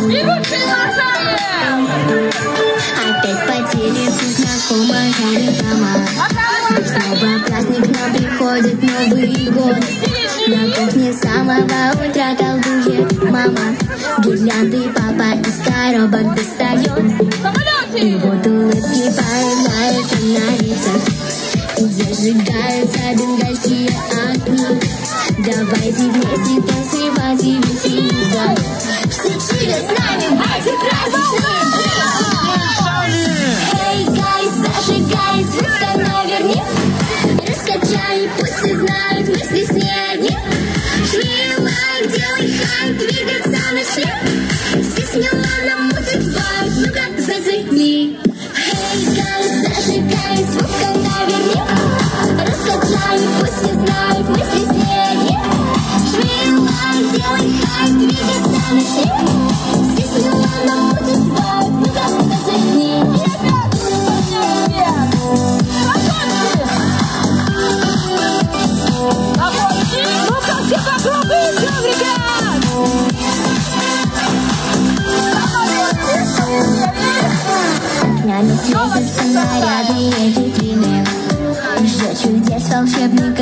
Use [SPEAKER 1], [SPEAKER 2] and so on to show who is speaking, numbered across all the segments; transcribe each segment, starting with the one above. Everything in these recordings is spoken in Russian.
[SPEAKER 1] Опять по телеку знакомая реклама Вдруг снова праздник, нам приходит Новый год. На кухне с самого утра колдует мама. Гирлянды папа из коробок достает. И вот улыбки появляются на лицах. И зажигаются бенгальские огни Давайте вместе танцевать и веселиться. Все чили с нами эти праздничные дни Эй, гайс, зажигай, звук наверни Раскачай, пусть знают, мы здесь не одни. Жми лайк, делай хайп, двигаться Здесь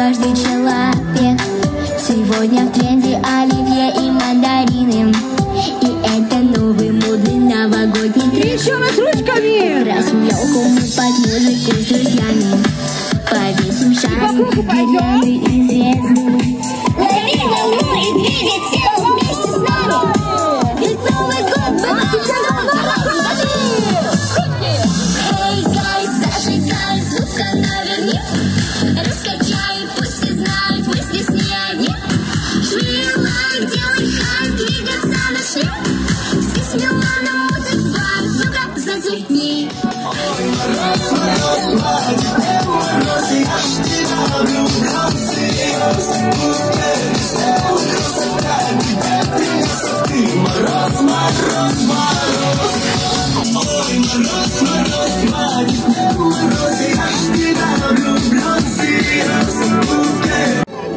[SPEAKER 1] каждый человек. Сегодня в тренде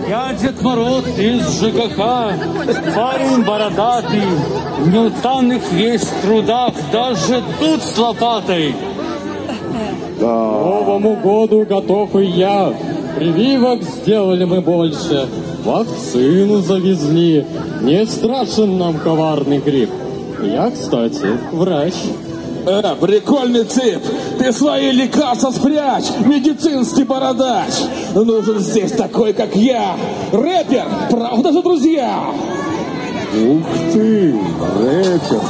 [SPEAKER 2] Я Дед Мороз из ЖКХ, парень бородатый, в неустанных есть трудах, даже тут с лопатой.
[SPEAKER 3] К Новому году готов и я. Прививок сделали мы больше. Вакцину завезли. Не страшен нам коварный грипп. Я, кстати, врач.
[SPEAKER 4] Э, прикольный тип. Ты свои лекарства спрячь, медицинский бородач. Нужен здесь такой, как я. Рэпер, правда же, друзья?
[SPEAKER 3] Ух ты, рэпер.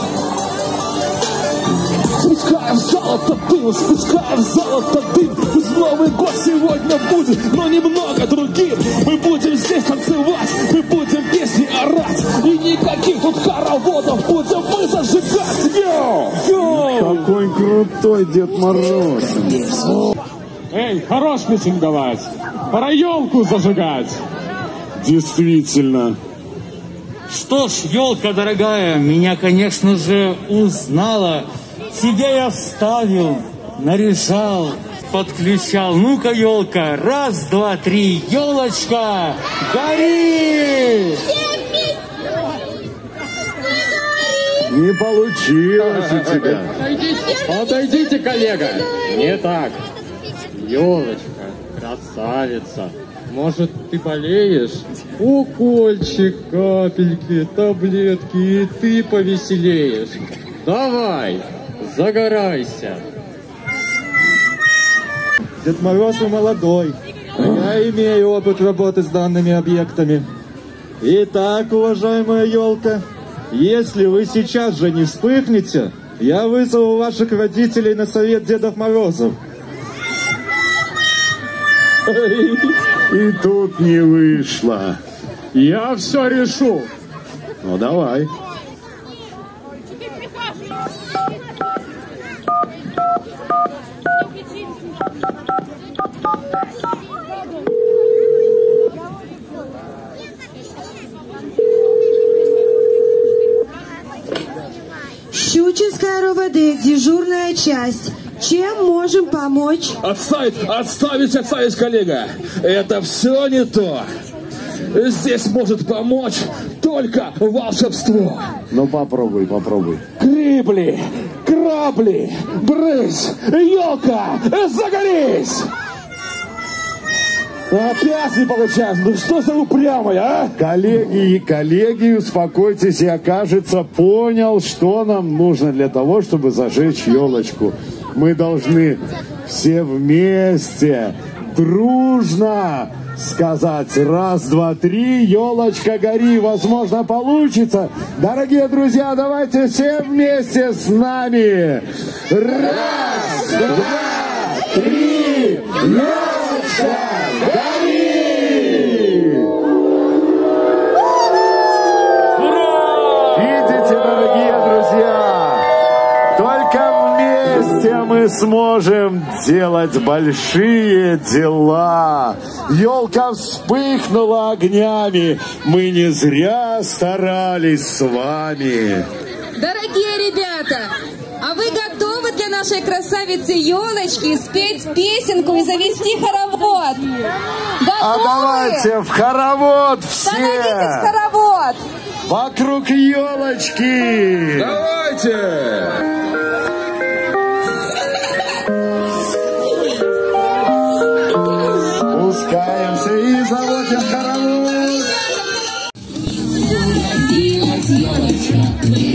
[SPEAKER 4] Спускаем золото дым, спускаем золото дым Пусть Новый год сегодня будет, но немного другим Мы будем здесь танцевать, мы будем песни орать И никаких тут хороводов будем мы зажигать Йоу! Йоу!
[SPEAKER 3] Какой крутой Дед Мороз.
[SPEAKER 2] Эй, хорош митинговать, пора елку зажигать.
[SPEAKER 3] Действительно.
[SPEAKER 2] Что ж, елка дорогая, меня, конечно же, узнала. Тебе я вставил, наряжал, подключал. Ну-ка, елка, раз, два, три, елочка, гори!
[SPEAKER 3] Не получилось у тебя. Подойдите, коллега. Не так. Елочка, красавица. Может, ты болеешь? Укольчик, капельки, таблетки, и ты повеселеешь. Давай, загорайся.
[SPEAKER 5] Дед Мороз вы молодой. а Я имею опыт работы с данными объектами. Итак, уважаемая елка, если вы сейчас же не вспыхнете, я вызову ваших родителей на совет Дедов Морозов.
[SPEAKER 3] И тут не вышло. Я все решу. Ну, давай.
[SPEAKER 6] Щучинская РОВД, дежурная часть. Чем можем помочь?
[SPEAKER 4] Отставить, отставить, отставить, коллега! Это все не то! Здесь может помочь только волшебство.
[SPEAKER 7] Ну попробуй, попробуй.
[SPEAKER 4] Крибли, крабли, брысь, елка, загорись! Опять не получается. Ну что за упрямая, а?
[SPEAKER 7] Коллеги и коллеги, успокойтесь, я, кажется, понял, что нам нужно для того, чтобы зажечь елочку. Мы должны все вместе, дружно сказать раз, два, три, елочка гори, возможно получится. Дорогие друзья, давайте все вместе с нами. Раз, два, три, елочка гори! Вместе мы сможем делать большие дела. Елка вспыхнула огнями. Мы не зря старались с вами.
[SPEAKER 8] Дорогие ребята, а вы готовы для нашей красавицы елочки спеть песенку и завести хоровод? Готовы?
[SPEAKER 7] А давайте в хоровод
[SPEAKER 8] Становитесь в
[SPEAKER 7] все!
[SPEAKER 8] хоровод!
[SPEAKER 7] Вокруг елочки!
[SPEAKER 4] Давайте!
[SPEAKER 7] Ngựa.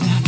[SPEAKER 7] love.